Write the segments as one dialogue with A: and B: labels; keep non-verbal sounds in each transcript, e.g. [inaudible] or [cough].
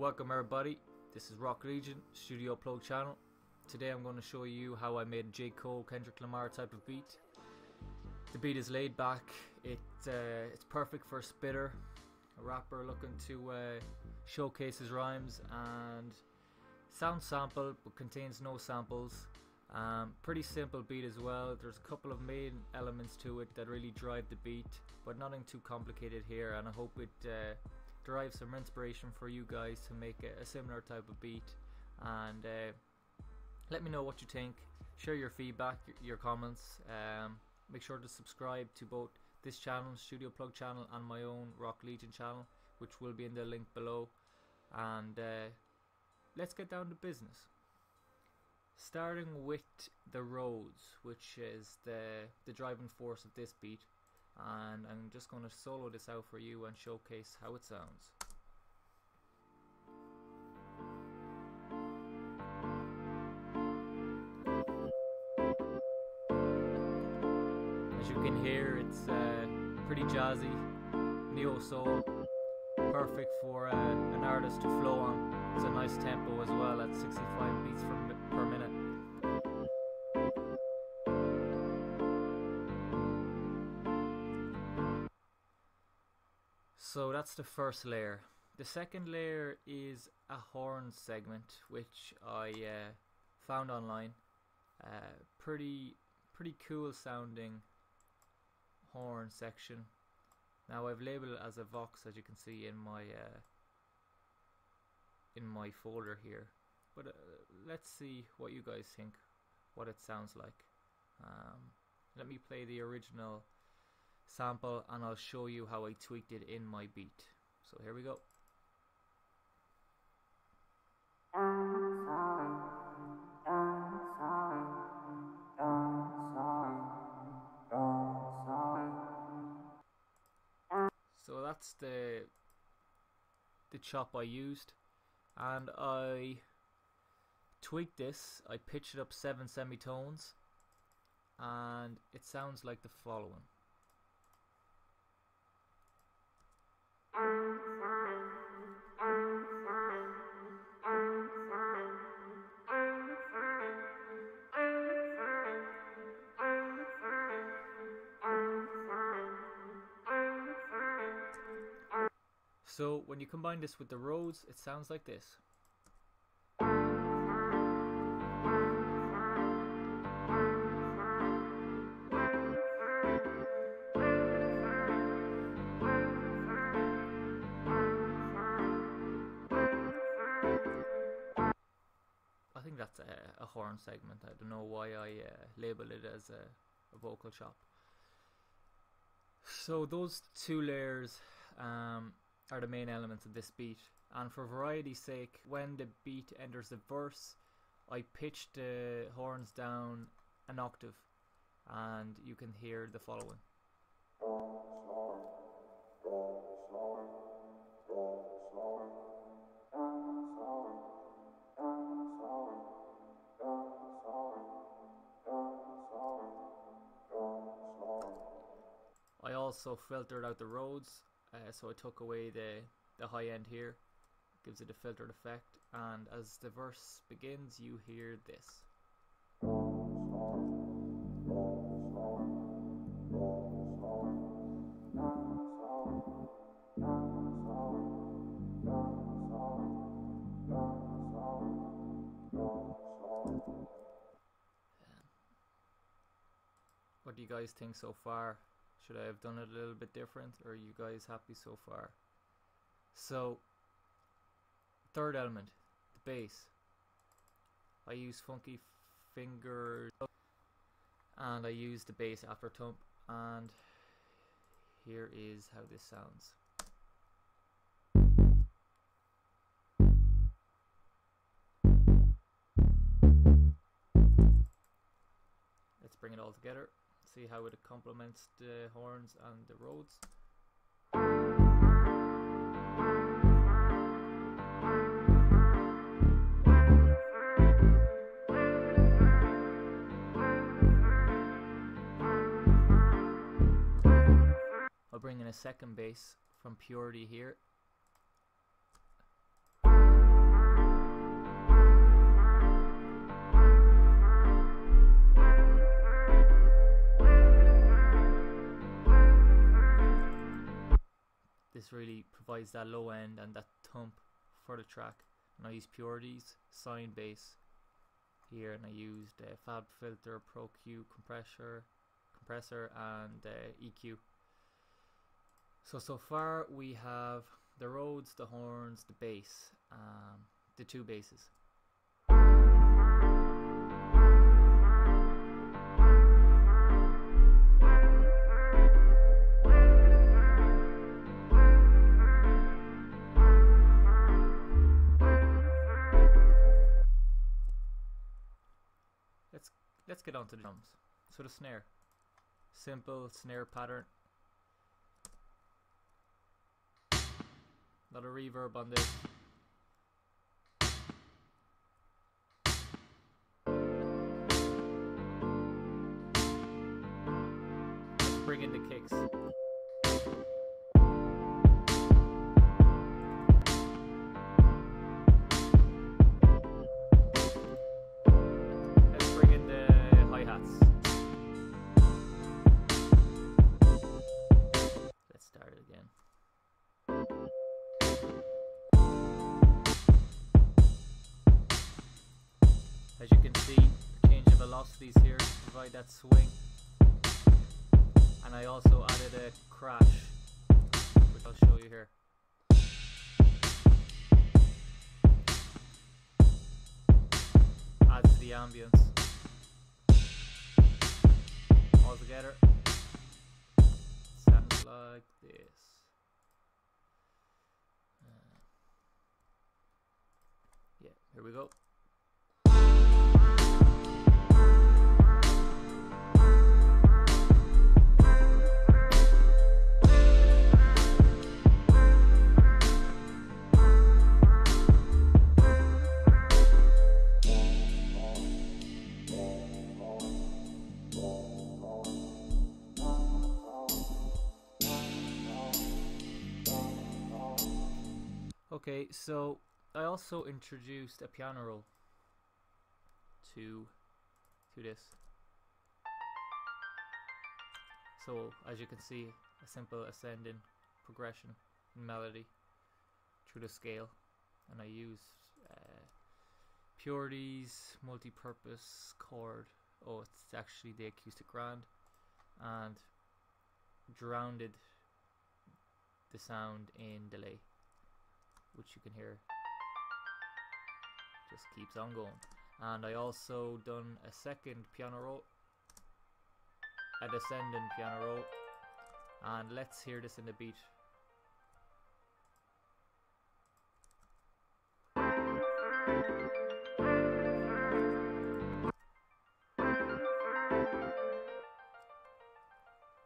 A: Welcome everybody, this is Roc Legion Studio Plug channel. Today I'm going to show you how I made a J. Cole Kendrick Lamar type of beat. The beat is laid back, it, uh, it's perfect for a spitter, a rapper looking to uh, showcase his rhymes and sound sample but contains no samples. Um, pretty simple beat as well. There's a couple of main elements to it that really drive the beat, but nothing too complicated here. And I hope it uh, derive some inspiration for you guys to make a, a similar type of beat. And uh, let me know what you think. Share your feedback your comments. Um, make sure to subscribe to both this channel studio plug channel and my own Roc Legion channel which will be in the link below. And uh, let's get down to business. Starting with the Rhodes which is the the driving force of this beat and I'm just going to solo this out for you and showcase how it sounds. As you can hear it's uh, pretty jazzy, neo soul, perfect for uh, an artist to flow on. It's a nice tempo as well at 65 beats per minute. That's the first layer. The second layer is a horn segment which I uh, found online. Uh, pretty pretty cool sounding horn section. Now I've labeled it as a Vox as you can see in my uh, in my folder here. But uh, let's see what you guys think, what it sounds like. Um, let me play the original sample and I'll show you how I tweaked it in my beat. So here we go. So that's the the chop I used and I tweaked this, I pitched it up seven semitones and it sounds like the following. So when you combine this with the Rhodes, it sounds like this. Horn segment. I don't know why I uh, label it as a, a, vocal chop. So those two layers um, are the main elements of this beat. And for variety's sake, when the beat enters the verse, I pitch the horns down an octave, and you can hear the following. Also filtered out the Rhodes uh, so I took away the, the high end here, gives it a filtered effect, and as the verse begins, you hear this. What do you guys think so far? Should I have done it a little bit different or are you guys happy so far? So, third element, the bass. I use funky fingers and I use the bass after thump and here is how this sounds. Let's bring it all together see how it complements the horns and the Rhodes. I'll bring in a second bass from Purity here. Really provides that low end and that thump for the track. And I use Purities, Sine Bass here, and I used uh, Fab Filter, Pro Q compressor, compressor, and uh, EQ. So so far we have the Rhodes, the horns, the bass, um, the two basses. Let's get on to the drums. So the snare. Simple snare pattern. Lot of reverb on this. Bring in the kicks. Velocities here to provide that swing. And I also added a crash, which I'll show you here. Adds the ambience. All together. Sounds like this. Uh, yeah, here we go. Okay, so I also introduced a piano roll. To to this. So as you can see, a simple ascending progression in melody through the scale, and I use uh, Purities multi-purpose chord. Oh, it's actually the acoustic grand, and drowned the sound in delay which you can hear just keeps on going. And I also done a second piano roll a descending piano roll. And let's hear this in the beat.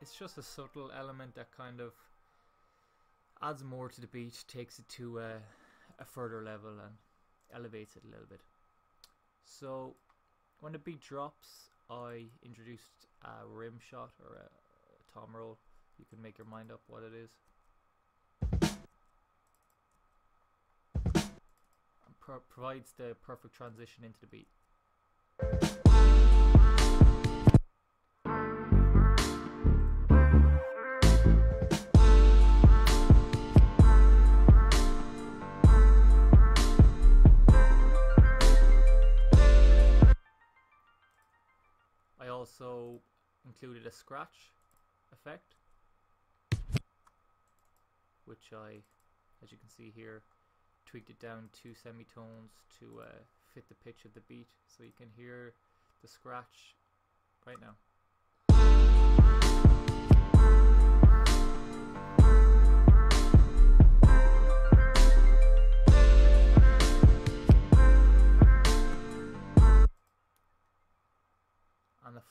A: It's just a subtle element that kind of adds more to the beat, takes it to a, a further level and elevates it a little bit. So when the beat drops, I introduced a rim shot or a, a tom roll. You can make your mind up what it is. Pro provides the perfect transition into the beat. Also included a scratch effect, which I, as you can see here, tweaked it down two semitones to uh, fit the pitch of the beat so you can hear the scratch right now.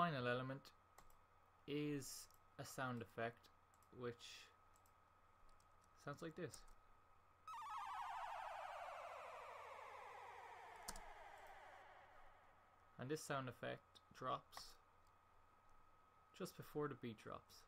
A: Final element is a sound effect which sounds like this. And this sound effect drops just before the beat drops.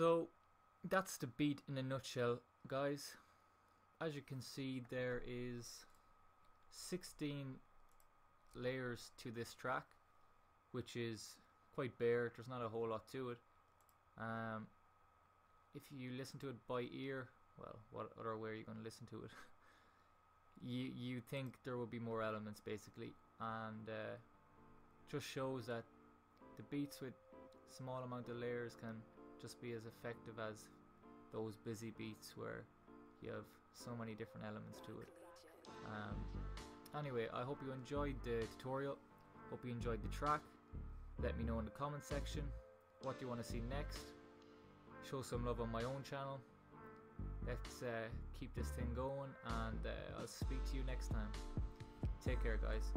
A: So that's the beat in a nutshell, guys. As you can see, there is 16 layers to this track, which is quite bare. There's not a whole lot to it. Um, if you listen to it by ear, well, what other way are you going to listen to it? [laughs] you you think there will be more elements basically, and uh, just shows that the beats with small amount of layers can just be as effective as those busy beats where you have so many different elements to it. Um, anyway, I hope you enjoyed the tutorial. Hope you enjoyed the track. Let me know in the comment section what do you want to see next. Show some love on my own channel. Let's uh, keep this thing going and uh, I'll speak to you next time. Take care guys.